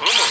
Ooh.